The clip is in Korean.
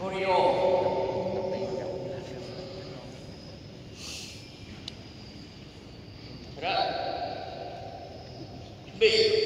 Rodeo đầu tiên đầu là Ra Chuẩn bị